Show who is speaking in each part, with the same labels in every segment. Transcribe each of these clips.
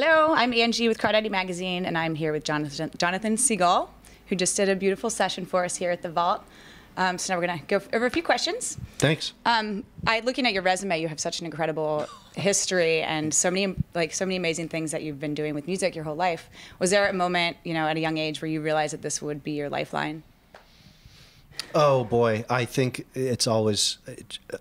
Speaker 1: Hello, I'm Angie with Crawdaddy Magazine, and I'm here with Jonathan, Jonathan Segel, who just did a beautiful session for us here at the Vault. Um, so now we're going to go over a few questions.
Speaker 2: Thanks.
Speaker 1: Um, I, looking at your resume, you have such an incredible history and so many, like, so many amazing things that you've been doing with music your whole life. Was there a moment, you know, at a young age where you realized that this would be your lifeline?
Speaker 2: Oh boy, I think it's always.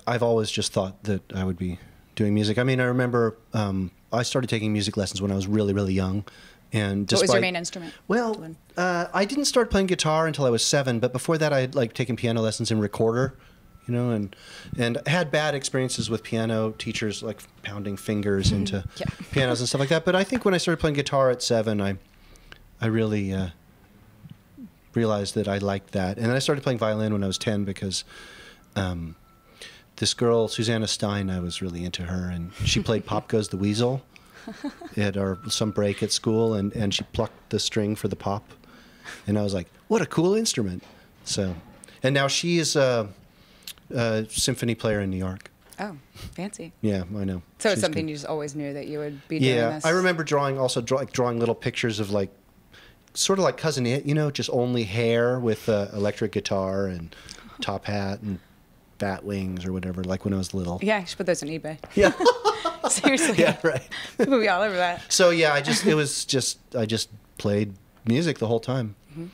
Speaker 2: I've always just thought that I would be doing music. I mean, I remember um, I started taking music lessons when I was really, really young. And
Speaker 1: despite, what was your main instrument?
Speaker 2: Well, uh, I didn't start playing guitar until I was seven, but before that, I had like taken piano lessons in recorder, you know, and and had bad experiences with piano teachers like pounding fingers into yeah. pianos and stuff like that. But I think when I started playing guitar at seven, I I really uh, realized that I liked that, and then I started playing violin when I was ten because. Um, this girl, Susanna Stein, I was really into her, and she played Pop Goes the Weasel at our some break at school, and, and she plucked the string for the pop, and I was like, what a cool instrument. So, and now she is a, a symphony player in New York.
Speaker 1: Oh, fancy.
Speaker 2: Yeah, I know.
Speaker 1: So She's it's something good. you just always knew that you would be doing
Speaker 2: yeah,
Speaker 1: this.
Speaker 2: I remember drawing also draw, like drawing little pictures of like sort of like cousin it, you know, just only hair with uh, electric guitar and top hat and bat wings or whatever, like when I was little.
Speaker 1: Yeah, you should put those on eBay.
Speaker 2: Yeah.
Speaker 1: Seriously.
Speaker 2: Yeah, right.
Speaker 1: We'll be all over that.
Speaker 2: So yeah, I just it was just I just played music the whole time. Mm-hmm.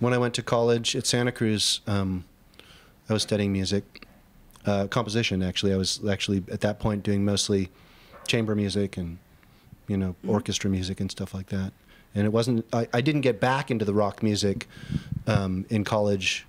Speaker 2: When I went to college at Santa Cruz, um, I was studying music, uh, composition. Actually, I was actually at that point doing mostly chamber music and you know mm-hmm. orchestra music and stuff like that. And it wasn't I, I didn't get back into the rock music um, in college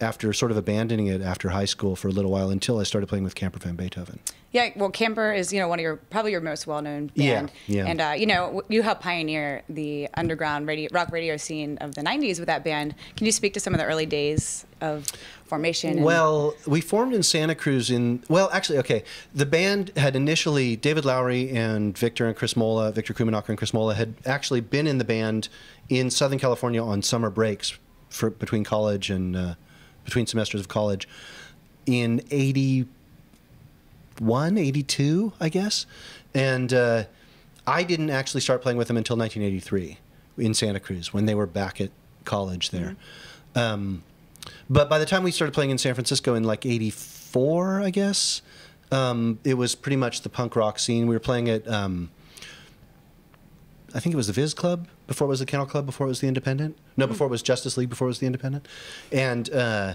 Speaker 2: after sort of abandoning it after high school for a little while until I started playing with Camper Van Beethoven.
Speaker 1: Yeah, well, Camper is you know one of your probably your most well known band.
Speaker 2: Yeah, yeah.
Speaker 1: And uh, you know you helped pioneer the underground radio rock radio scene of the '90s with that band. Can you speak to some of the early days of formation?
Speaker 2: well, we formed in Santa Cruz in well, actually, okay. The band had initially David Lowery and Victor and Chris Molla, Victor Krummenacher and Chris Molla had actually been in the band in Southern California on summer breaks for between college and. Uh, between semesters of college in 81, 82, I guess. And uh, I didn't actually start playing with them until 1983 in Santa Cruz when they were back at college there. Mm-hmm. Um, but by the time we started playing in San Francisco in like 84, I guess, um, it was pretty much the punk rock scene. We were playing at, um, I think it was the Viz Club before it was the Kennel Club, before it was the Independent. No, hmm. before it was Justice League, before it was the Independent, and uh,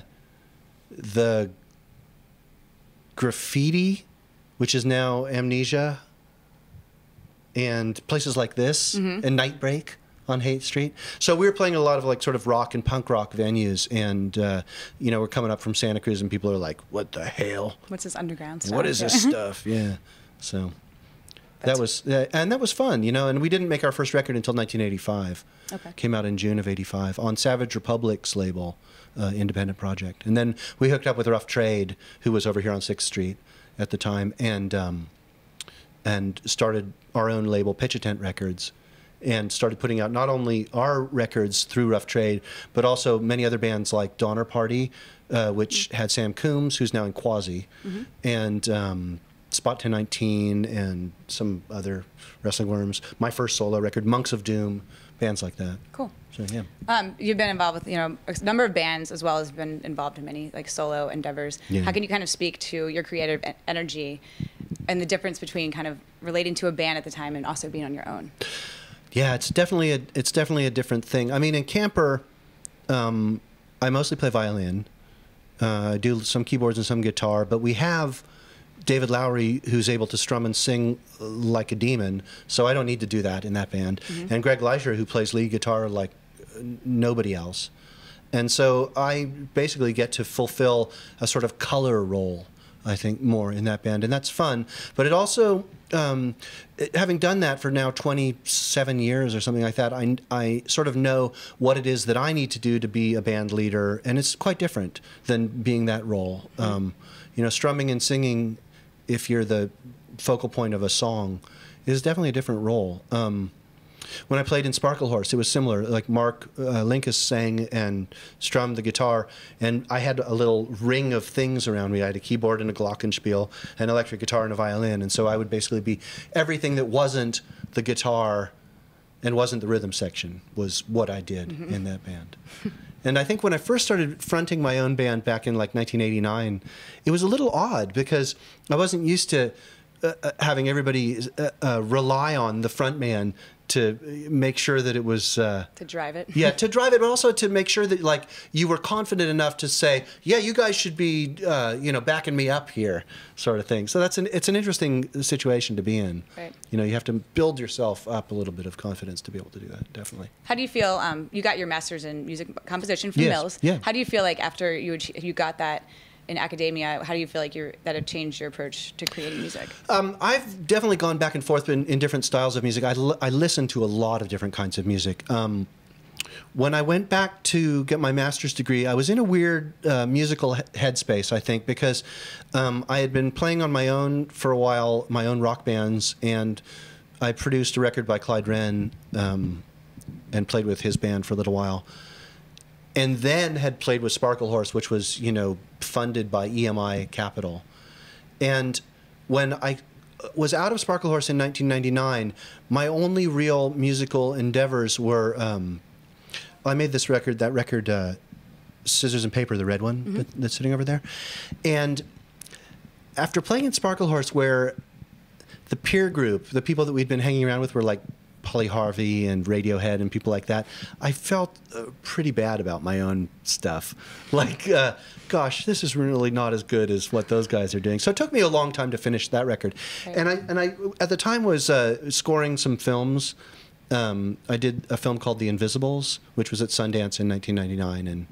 Speaker 2: the graffiti, which is now Amnesia, and places like this, mm-hmm. and Nightbreak on Haight Street. So we were playing a lot of like sort of rock and punk rock venues, and uh, you know we're coming up from Santa Cruz, and people are like, "What the hell?
Speaker 1: What's this underground stuff?
Speaker 2: What is this stuff?" Yeah. So that was uh, and that was fun, you know. And we didn't make our first record until 1985. Okay. Came out in June of '85 on Savage Republic's label, uh, independent project. And then we hooked up with Rough Trade, who was over here on Sixth Street at the time, and um, and started our own label, Pitch a Tent Records, and started putting out not only our records through Rough Trade, but also many other bands like Donner Party, uh, which mm-hmm. had Sam Coomes, who's now in Quasi, mm-hmm. and um, Spot 1019 and some other Wrestling Worms. My first solo record, Monks of Doom, bands like that.
Speaker 1: Cool.
Speaker 2: So yeah.
Speaker 1: Um, you've been involved with you know a number of bands as well as been involved in many like solo endeavors. Yeah. How can you kind of speak to your creative energy and the difference between kind of relating to a band at the time and also being on your own?
Speaker 2: Yeah, it's definitely a it's definitely a different thing. I mean, in camper, um, I mostly play violin. Uh, I do some keyboards and some guitar, but we have David Lowery, who's able to strum and sing like a demon, so I don't need to do that in that band. Mm-hmm. And Greg Lisher, who plays lead guitar like nobody else. And so I basically get to fulfill a sort of color role, I think, more in that band. And that's fun. But it also, um, having done that for now 27 years or something like that, I, I sort of know what it is that I need to do to be a band leader. And it's quite different than being that role. Mm-hmm. Um, you know, strumming and singing if you're the focal point of a song, is definitely a different role. Um, when I played in Sparklehorse, it was similar. Like Mark uh, Linkous sang and strummed the guitar, and I had a little ring of things around me. I had a keyboard and a glockenspiel, an electric guitar, and a violin. And so I would basically be everything that wasn't the guitar and wasn't the rhythm section was what I did mm-hmm. in that band. and I think when I first started fronting my own band back in like 1989, it was a little odd because I wasn't used to uh, uh having everybody uh, uh, rely on the front man to make sure that it was uh,
Speaker 1: to drive it.
Speaker 2: yeah, to drive it, but also to make sure that like you were confident enough to say, yeah, you guys should be, uh, you know, backing me up here, sort of thing. So that's an it's an interesting situation to be in.
Speaker 1: Right.
Speaker 2: You know, you have to build yourself up a little bit of confidence to be able to do that. Definitely.
Speaker 1: How do you feel? Um, you got your master's in music composition from
Speaker 2: yes.
Speaker 1: Mills.
Speaker 2: Yeah.
Speaker 1: How do you feel like after you you got that? In academia, how do you feel like you're, that have changed your approach to creating music?
Speaker 2: Um, I've definitely gone back and forth in, in different styles of music. I, listen to a lot of different kinds of music. Um, when I went back to get my master's degree, I was in a weird uh, musical he- headspace, I think, because um, I had been playing on my own for a while, my own rock bands, and I produced a record by Clyde Wren um, and played with his band for a little while and then had played with Sparklehorse, which was you know funded by EMI Capitol. And when I was out of Sparklehorse in 1999, my only real musical endeavors were um, I made this record, that record, uh, Scissors and Paper, the red one mm-hmm. that, that's sitting over there, and after playing in Sparklehorse, where the peer group, the people that we'd been hanging around with, were like Polly Harvey and Radiohead and people like that, I felt uh, pretty bad about my own stuff. Like, uh, gosh, this is really not as good as what those guys are doing. So it took me a long time to finish that record, right. and I and I at the time was uh, scoring some films. Um, I did a film called The Invisibles, which was at Sundance in 1999, and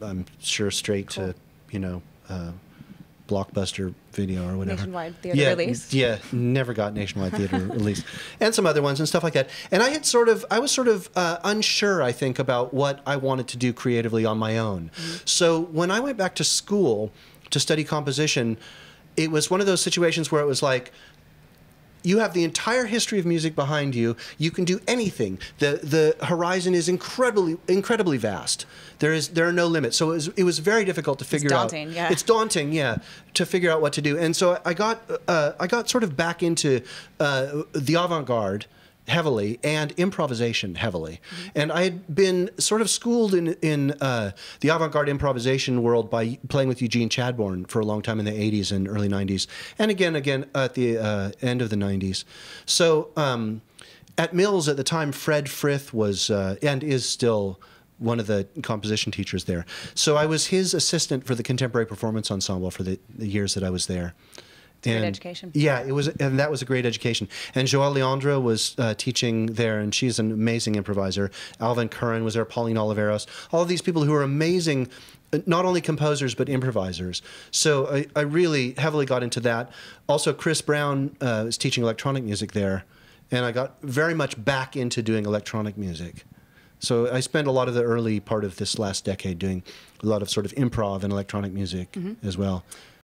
Speaker 2: I'm sure straight cool. to you know uh, blockbuster video or whatever.
Speaker 1: Nationwide theater
Speaker 2: yeah,
Speaker 1: release.
Speaker 2: Yeah, never got nationwide theater release, and some other ones and stuff like that. And I had sort of, I was sort of uh, unsure, I think, about what I wanted to do creatively on my own. Mm-hmm. So when I went back to school to study composition, it was one of those situations where it was like, you have the entire history of music behind you. You can do anything. the The horizon is incredibly incredibly vast. There is there are no limits. So it was, it was very difficult to figure
Speaker 1: it's daunting,
Speaker 2: out.
Speaker 1: Yeah.
Speaker 2: It's daunting, yeah, to figure out what to do. And so I got uh, I got sort of back into uh, the avant garde heavily and improvisation heavily. Mm-hmm. And I had been sort of schooled in in uh, the avant-garde improvisation world by playing with Eugene Chadbourne for a long time in the 80s and early 90s, and again again at the uh, end of the 90s. So um, at Mills at the time, Fred Frith was uh, and is still one of the composition teachers there. So I was his assistant for the contemporary performance ensemble for the, the years that I was there.
Speaker 1: And, education.
Speaker 2: Yeah, it was, and that was a great education. And Joëlle Léandre was uh, teaching there, and she's an amazing improviser. Alvin Curran was there, Pauline Oliveros, all of these people who are amazing, uh, not only composers but improvisers. So I, I really heavily got into that. Also, Chris Brown uh, is teaching electronic music there, and I got very much back into doing electronic music. So I spent a lot of the early part of this last decade doing a lot of sort of improv and electronic music mm-hmm. as well